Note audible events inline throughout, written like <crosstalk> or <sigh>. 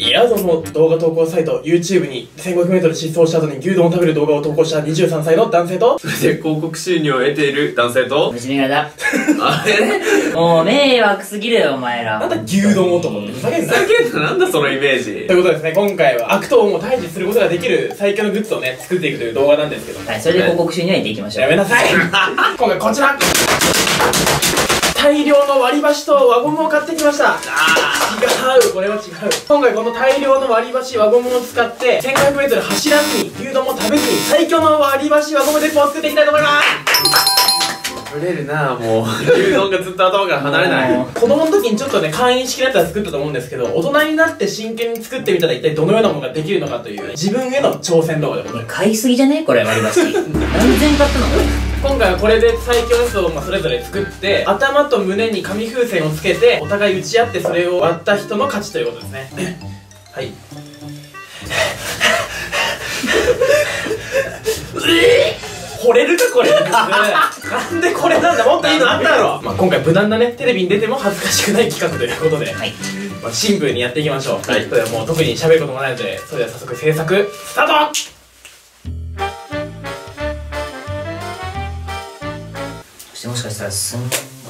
いやどうも動画投稿サイト YouTube に 1500m 疾走した後に牛丼を食べる動画を投稿した23歳の男性とそれで広告収入を得ている男性と、虫眼鏡だ。<laughs> あれ？もう迷惑すぎるよ、お前ら。なんだ牛丼男ってふざけんなふざけんな、なんだそのイメージ。ということですね今回は悪党を退治することができる最強のグッズをね作っていくという動画なんですけどはい、それで広告収入はいっていきましょう。やめなさい <laughs> 今回こちら大量の割り箸と輪ゴムを買ってきました。あー違う。これは違う。今回この大量の割り箸輪ゴムを使って 1500m 走らずに牛丼も食べずに最強の割り箸輪ゴム鉄砲を作っていきたいと思います。取れるなもう。牛丼がずっと頭から離れない。も子供の時にちょっとね簡易式のやつは作ったと思うんですけど大人になって真剣に作ってみたら一体どのようなものができるのかという自分への挑戦動画でございます。う買いすぎじゃね？これ、割り箸。<laughs> 何千買ったの？今回はこれで最強のやつをまあそれぞれ作って頭と胸に紙風船をつけてお互い打ち合ってそれを割った人の勝ちということですね。はい。惚れるかこれ。なんでこれなんだ？もっといいのあったろ、<laughs> まあ、今回無難なねテレビに出ても恥ずかしくない企画ということで、はい。まあ、シンプルにやっていきましょう。はい。それではもう特に喋ることもないのでそれでは早速制作スタートしてもしかしたらすん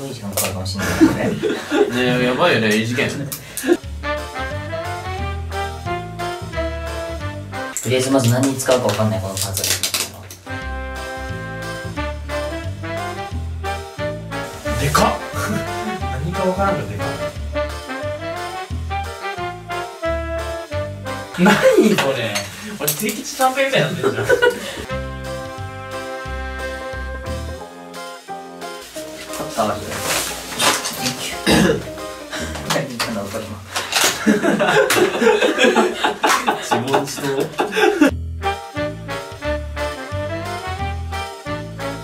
ごい時間かかるかもしれないけどね。ねやばいよね、いい事件。とりあえずまず何に使うかわかんないこのパーツがですね。でかっ何かわからんけどでかっ何これ俺敵地三平みたいになってるじゃんカッターあるよ。なんだ、わかる自問自答。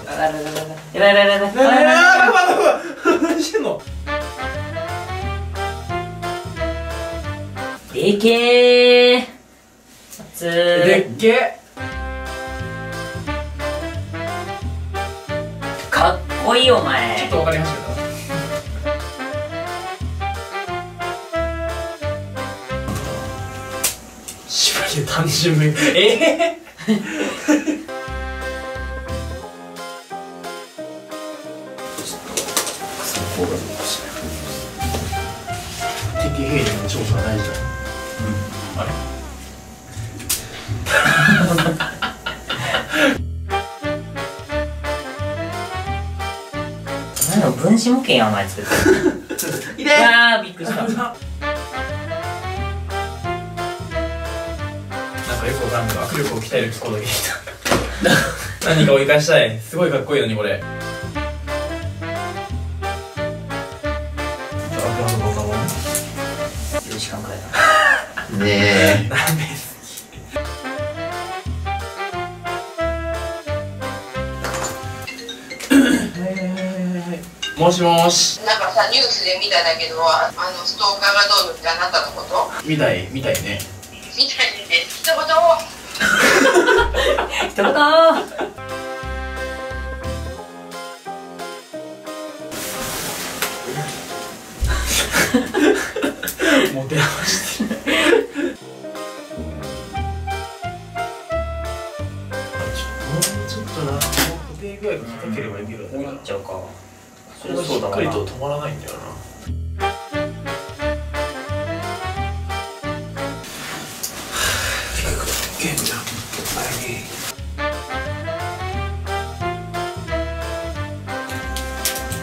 あららら。いらいらいらいら。あーやばいやばいやばい何して。んのでけー。でっけかっこいいおちょ前っとわかりました単純明え？え敵兵力の調査大事だ。あれ？<laughs> 何の分子模型やお前作ってるう <laughs> わーびっくりした。なんかよくわかんない。握力を鍛える機構だけ何かを生かしたい。すごいかっこいいのにこれ。4時間くらいだね。な <laughs> もしもし。なんかさニュースで見たんだけどああのストーカーがどうのってあなたのこと？みたいみたいね。みたいにね。一言一言も。てあまして。るもうちょっとな固定具合が硬ければいいけどこうなっちゃうかそそれがしっかりと止まらない。んだよな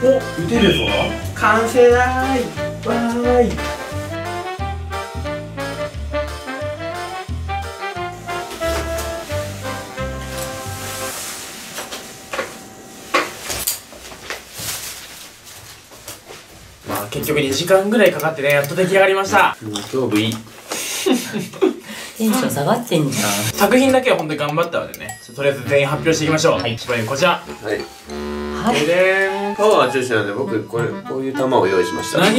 お打てるぞ。完成だーい。わーいあ結局2時間ぐらいかかってねやっと出来上がりました。もう今日部いい。テンション下がってんじゃん。作品だけは本当に頑張ったのでねとりあえず全員発表していきましょう。はい。こちら。はい。はい。でパワー重視なんで僕、これ、こういう球を用意しました。何？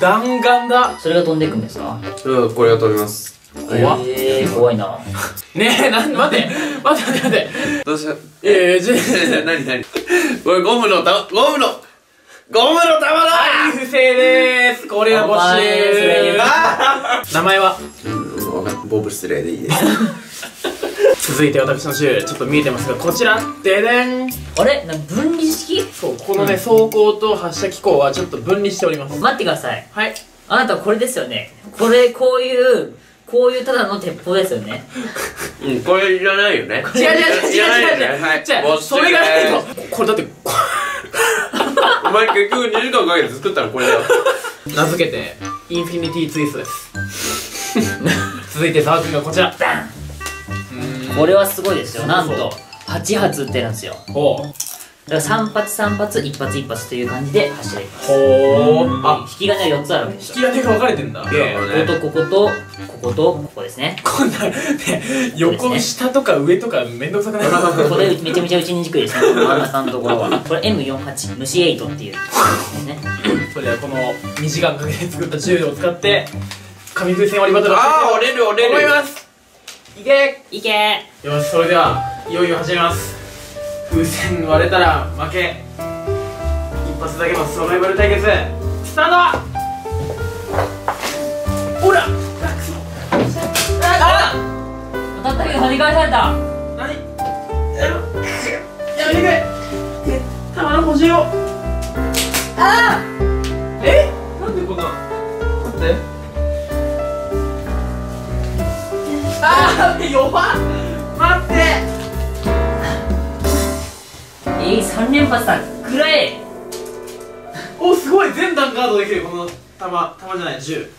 弾丸だ。それが飛んでいくんですか？うん、これを飛びます。怖っ。えー、怖いな。ねえなん待って。待って待って。待ってどうしよう。えー、じゃ何何これゴムのた、ゴムの、ゴムの玉だ！はい不正でーす。これはお前それ没収言うあ <laughs> 名前は？ボブスレーでいいです。<laughs> 続いて私の銃ちょっと見えてますがこちらででん。あれ？なんか分離式？そうこのね走行と発射機構はちょっと分離しております。待ってください。はい。あなたこれですよね。これこういうこういうただの鉄砲ですよね。うんこれいらないよね。違う違う違う違う違う。違うそれがないと。これだってこお前結局2時間かけて作ったのこれだよ。名付けてインフィニティツイストです。<laughs> 続いて沢君がこちら。これはすごいですよ。なんと8発撃ってるんですよ。ほうだから3発3発1発1発という感じで走れます。ほうあ。引き金は4つあるわけです。よ引き金が分かれてんだ。なるほどね。こことこことこことここですね。こんなね。横下とか上とかめんどくさくない？<laughs> これめちゃめちゃ打ちにくいですね。真ん中のところは。これ M48 虫8っていう。ですねそれではこの2時間かけて作った銃を使って紙風船割りバトルをあー折れる折れる。思います。いけ。いけ。よしそれではいよいよ始めます風船割れたら負け。一発だけのサバイバル対決。スタートほらあ当たったけど跳ね返された。何？ややめてくの補充を。ああえ？なんでこんな待って。ああ弱 <laughs> っ3連発だくらえおすごい。全弾ガードできる。この弾弾じゃない。銃